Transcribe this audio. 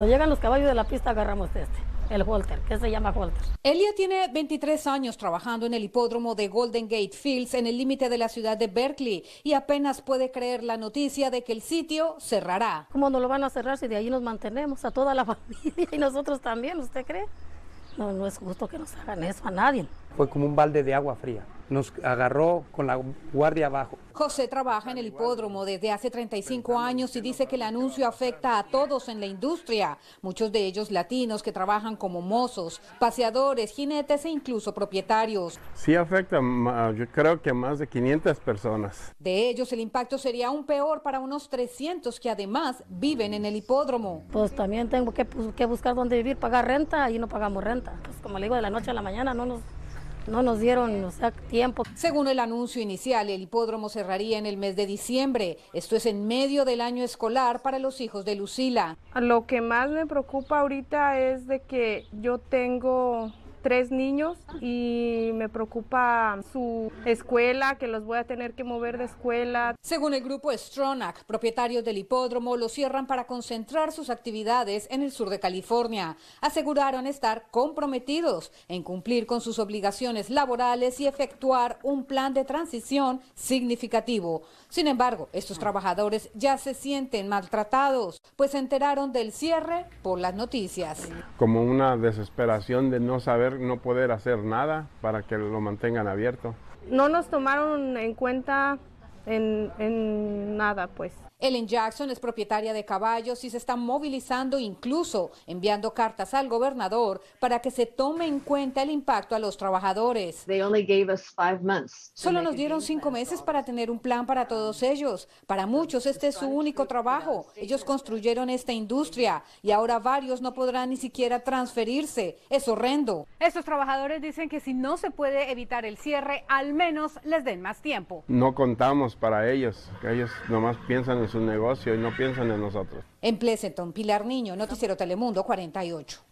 Cuando llegan los caballos de la pista agarramos este, el holter, que se llama holter. Elia tiene 23 años trabajando en el hipódromo de Golden Gate Fields en el límite de la ciudad de Berkeley y apenas puede creer la noticia de que el sitio cerrará. ¿Cómo no lo van a cerrar si de ahí nos mantenemos a toda la familia y nosotros también, usted cree? No, no es justo que nos hagan eso a nadie. Fue como un balde de agua fría. Nos agarró con la guardia abajo. José trabaja en el hipódromo desde hace 35 años y dice que el anuncio afecta a todos en la industria, muchos de ellos latinos que trabajan como mozos, paseadores, jinetes e incluso propietarios. Sí afecta, yo creo que a más de 500 personas. De ellos el impacto sería aún peor para unos 300 que además viven en el hipódromo. Pues también tengo que, que buscar dónde vivir, pagar renta y no pagamos renta. Pues como le digo, de la noche a la mañana no nos no nos dieron o sea, tiempo. Según el anuncio inicial, el hipódromo cerraría en el mes de diciembre. Esto es en medio del año escolar para los hijos de Lucila. Lo que más me preocupa ahorita es de que yo tengo tres niños y me preocupa su escuela, que los voy a tener que mover de escuela. Según el grupo Stronach, propietarios del hipódromo lo cierran para concentrar sus actividades en el sur de California. Aseguraron estar comprometidos en cumplir con sus obligaciones laborales y efectuar un plan de transición significativo. Sin embargo, estos trabajadores ya se sienten maltratados, pues se enteraron del cierre por las noticias. Como una desesperación de no saber no poder hacer nada para que lo mantengan abierto. No nos tomaron en cuenta en, en nada, pues. Ellen Jackson es propietaria de caballos y se está movilizando, incluso enviando cartas al gobernador para que se tome en cuenta el impacto a los trabajadores. Solo nos dieron cinco meses para tener un plan para todos ellos. Para muchos este es su único trabajo. Ellos construyeron esta industria y ahora varios no podrán ni siquiera transferirse. Es horrendo. Estos trabajadores dicen que si no se puede evitar el cierre, al menos les den más tiempo. No contamos para ellos, que ellos nomás piensan en su negocio y no piensan en nosotros. En Pleasanton, Pilar Niño, Noticiero Telemundo 48.